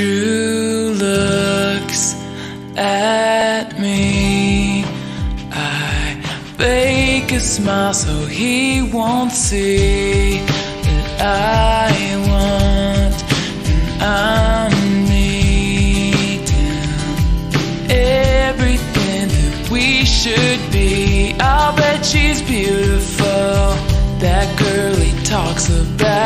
Drew looks at me. I fake a smile so he won't see that I want and I'm needing everything that we should be. I'll bet she's beautiful. That girl he talks about.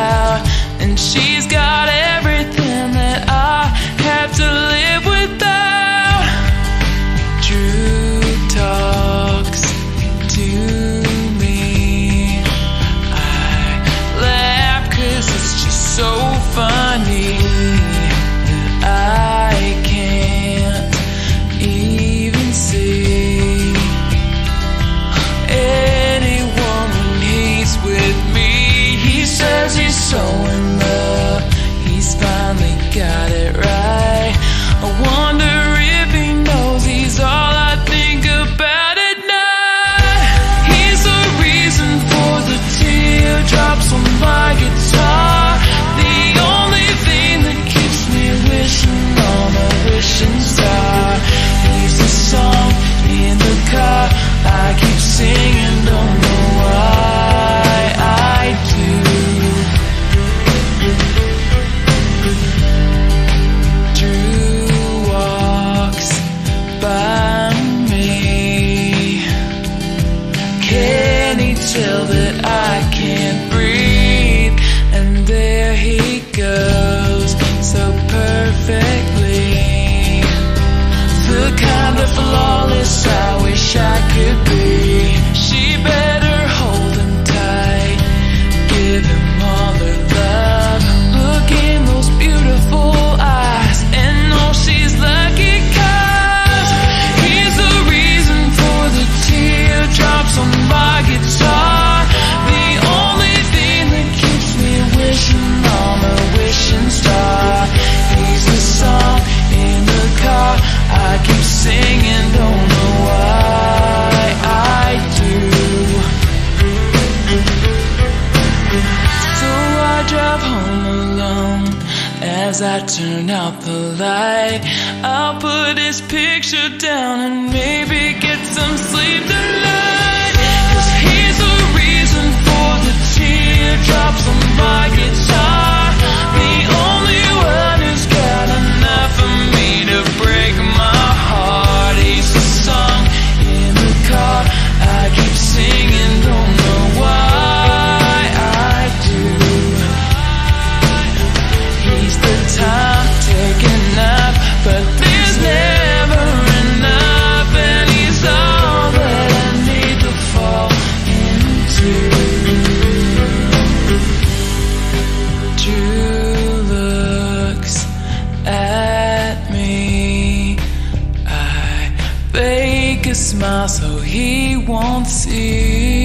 tell that I can't breathe. And there he goes. as I turn out the light. I'll put his picture down and maybe get some sleep. smile so he won't see.